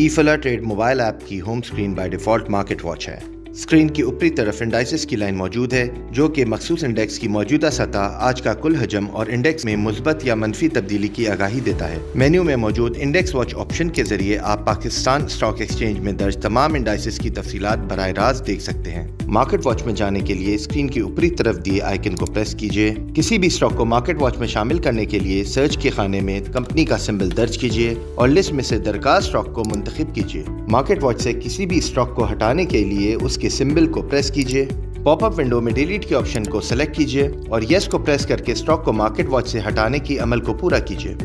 ई trade mobile app की home screen by default market watch है। Screen की ऊपरी तरफ़ इंडाइसिस की लाइन मौजूद है, जो कि मखसूस इंडेक्स की मौजूदा सतह आज का कुल हजम और इंडेक्स में मुस्बत या मनफी तब्दीली की आगाही देता है। मेन्यू में मौजूद इंडेक्स वॉच ऑप्शन के ज़रिए आप पाकिस्तान स्टॉक एक्सचेंज में दर्ज तमाम इंडाइसिस की तफसीत बर रास्त देख सकते हैं। मार्केट वॉच में जाने के लिए स्क्रीन की ऊपरी तरफ़ दिए आइकन को प्रेस कीजिए। किसी भी स्टॉक को मार्केट वॉच में शामिल करने के लिए सर्च के खाने में कंपनी का सिंबल दर्ज कीजिए और लिस्ट में से दरकार स्टॉक को मुंतखब कीजिए। मार्केट वॉच से किसी भी स्टॉक को हटाने के लिए उसके सिंबल को प्रेस कीजिए। पॉपअप विंडो में डिलीट के ऑप्शन को सेलेक्ट कीजिए और यस को प्रेस करके स्टॉक को मार्केट वॉच से हटाने की अमल को पूरा कीजिए।